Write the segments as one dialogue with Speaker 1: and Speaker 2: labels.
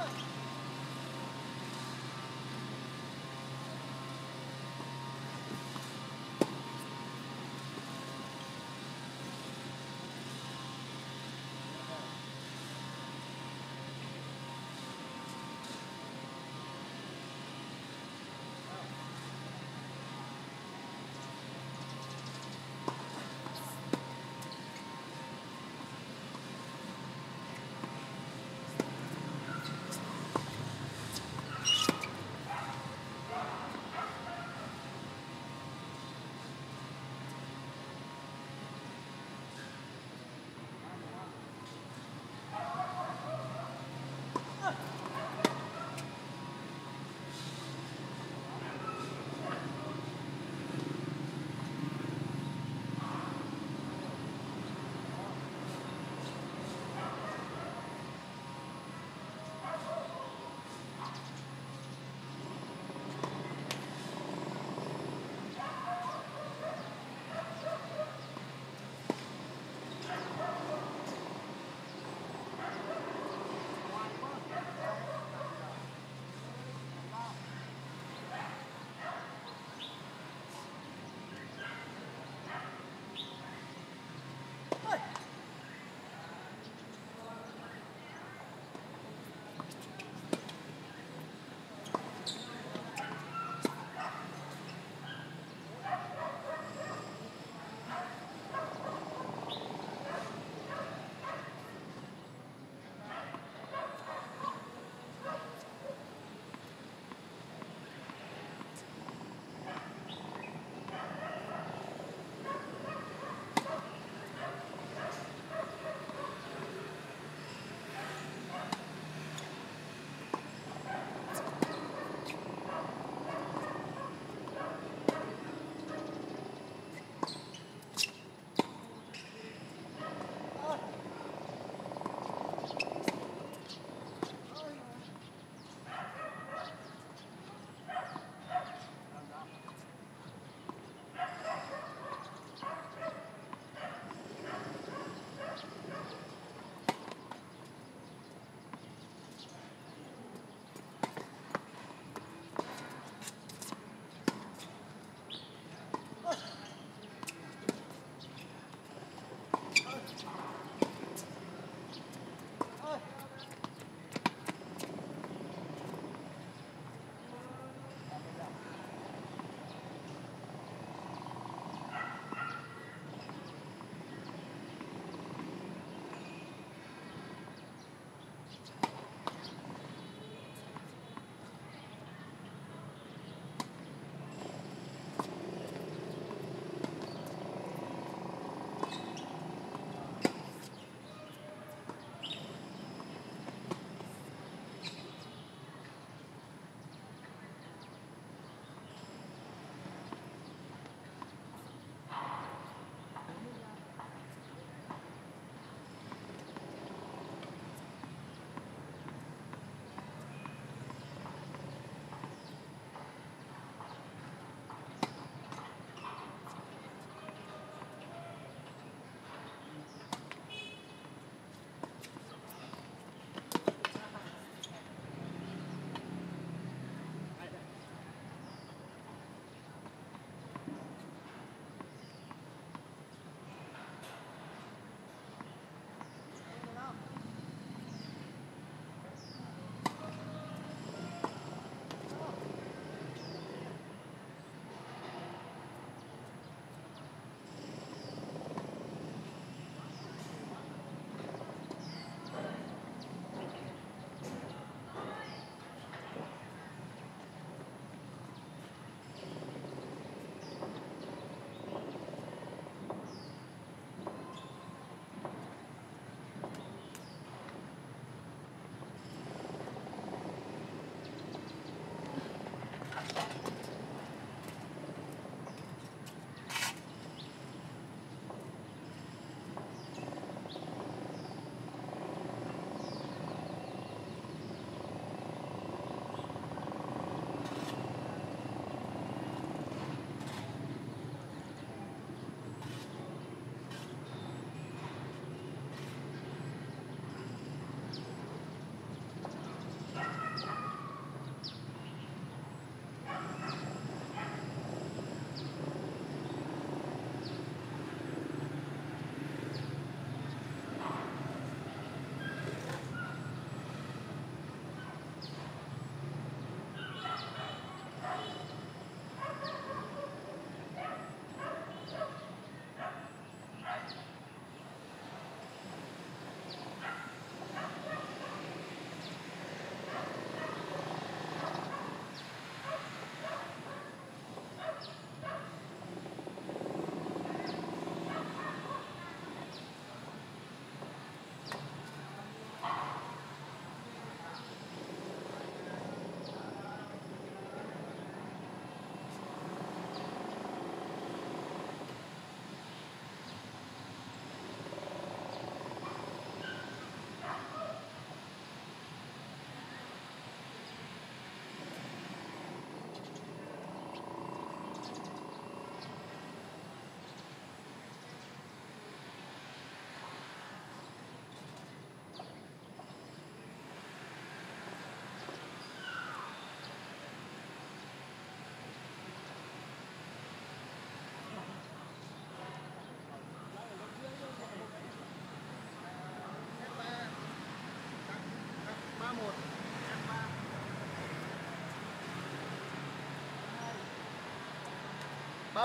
Speaker 1: Good.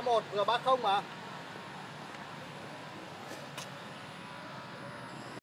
Speaker 2: 31 vừa 30 mà.